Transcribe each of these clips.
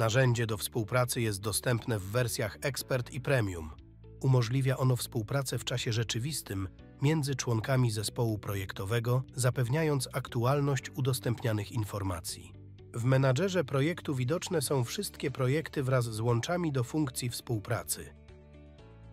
Narzędzie do współpracy jest dostępne w wersjach Expert i Premium. Umożliwia ono współpracę w czasie rzeczywistym między członkami zespołu projektowego, zapewniając aktualność udostępnianych informacji. W menadżerze projektu widoczne są wszystkie projekty wraz z łączami do funkcji współpracy.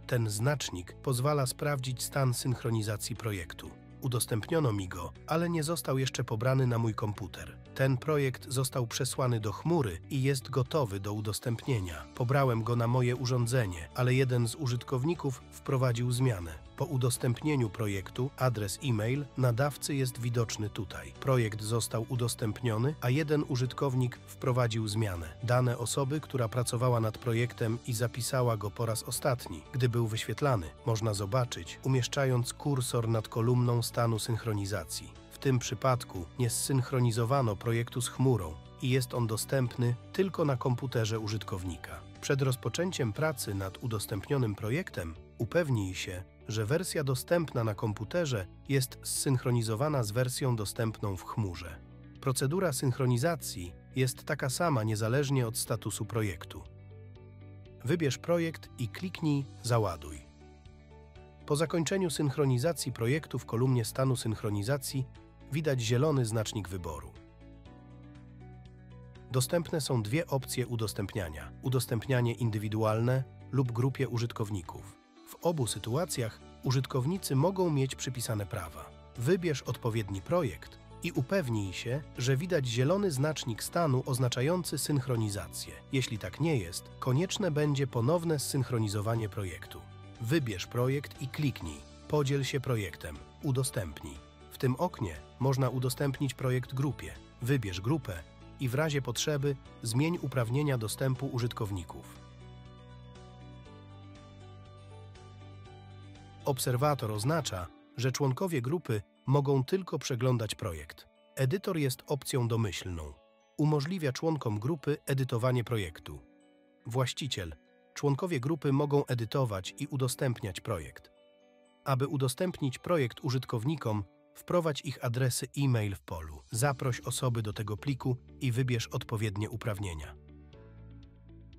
Ten znacznik pozwala sprawdzić stan synchronizacji projektu. Udostępniono mi go, ale nie został jeszcze pobrany na mój komputer. Ten projekt został przesłany do chmury i jest gotowy do udostępnienia. Pobrałem go na moje urządzenie, ale jeden z użytkowników wprowadził zmianę. Po udostępnieniu projektu adres e-mail nadawcy jest widoczny tutaj. Projekt został udostępniony, a jeden użytkownik wprowadził zmianę. Dane osoby, która pracowała nad projektem i zapisała go po raz ostatni, gdy był wyświetlany, można zobaczyć, umieszczając kursor nad kolumną stanu synchronizacji. W tym przypadku nie zsynchronizowano projektu z chmurą i jest on dostępny tylko na komputerze użytkownika. Przed rozpoczęciem pracy nad udostępnionym projektem upewnij się, że wersja dostępna na komputerze jest zsynchronizowana z wersją dostępną w chmurze. Procedura synchronizacji jest taka sama niezależnie od statusu projektu. Wybierz projekt i kliknij Załaduj. Po zakończeniu synchronizacji projektu w kolumnie stanu synchronizacji widać zielony znacznik wyboru. Dostępne są dwie opcje udostępniania: udostępnianie indywidualne lub grupie użytkowników. W obu sytuacjach użytkownicy mogą mieć przypisane prawa. Wybierz odpowiedni projekt i upewnij się, że widać zielony znacznik stanu oznaczający synchronizację. Jeśli tak nie jest, konieczne będzie ponowne zsynchronizowanie projektu. Wybierz projekt i kliknij Podziel się projektem. Udostępnij. W tym oknie można udostępnić projekt grupie. Wybierz grupę i w razie potrzeby zmień uprawnienia dostępu użytkowników. Obserwator oznacza, że członkowie grupy mogą tylko przeglądać projekt. Edytor jest opcją domyślną. Umożliwia członkom grupy edytowanie projektu. Właściciel. Członkowie grupy mogą edytować i udostępniać projekt. Aby udostępnić projekt użytkownikom, wprowadź ich adresy e-mail w polu. Zaproś osoby do tego pliku i wybierz odpowiednie uprawnienia.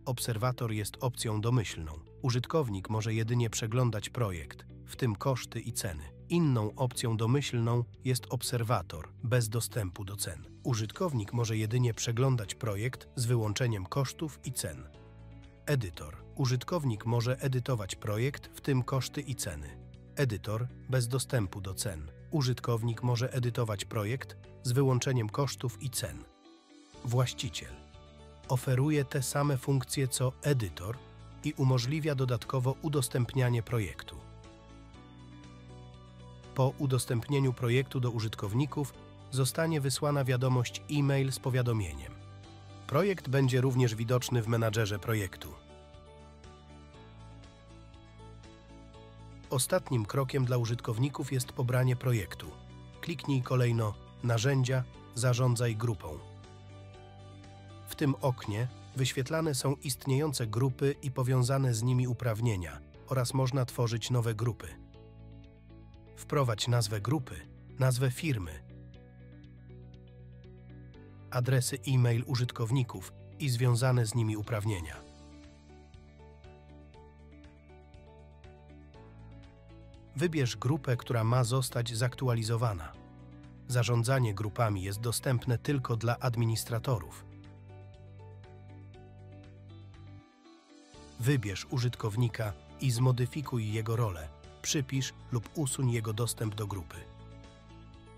Obserwator jest opcją domyślną. Użytkownik może jedynie przeglądać projekt, w tym koszty i ceny. Inną opcją domyślną jest obserwator, bez dostępu do cen. Użytkownik może jedynie przeglądać projekt z wyłączeniem kosztów i cen. Edytor. Użytkownik może edytować projekt, w tym koszty i ceny. Edytor bez dostępu do cen. Użytkownik może edytować projekt z wyłączeniem kosztów i cen. Właściciel oferuje te same funkcje co edytor i umożliwia dodatkowo udostępnianie projektu. Po udostępnieniu projektu do użytkowników zostanie wysłana wiadomość e-mail z powiadomieniem. Projekt będzie również widoczny w menadżerze projektu. Ostatnim krokiem dla użytkowników jest pobranie projektu. Kliknij kolejno Narzędzia, zarządzaj grupą. W tym oknie wyświetlane są istniejące grupy i powiązane z nimi uprawnienia oraz można tworzyć nowe grupy. Wprowadź nazwę grupy, nazwę firmy, adresy e-mail użytkowników i związane z nimi uprawnienia. Wybierz grupę, która ma zostać zaktualizowana. Zarządzanie grupami jest dostępne tylko dla administratorów. Wybierz użytkownika i zmodyfikuj jego rolę. Przypisz lub usuń jego dostęp do grupy.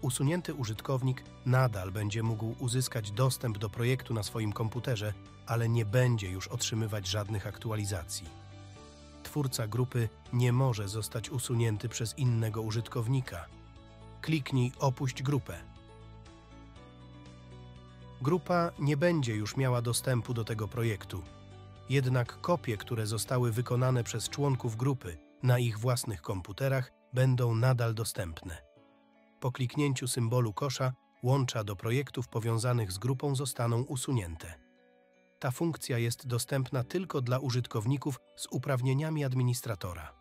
Usunięty użytkownik nadal będzie mógł uzyskać dostęp do projektu na swoim komputerze, ale nie będzie już otrzymywać żadnych aktualizacji. Twórca grupy nie może zostać usunięty przez innego użytkownika. Kliknij Opuść grupę. Grupa nie będzie już miała dostępu do tego projektu. Jednak kopie, które zostały wykonane przez członków grupy na ich własnych komputerach, będą nadal dostępne. Po kliknięciu symbolu kosza łącza do projektów powiązanych z grupą zostaną usunięte. Ta funkcja jest dostępna tylko dla użytkowników z uprawnieniami administratora.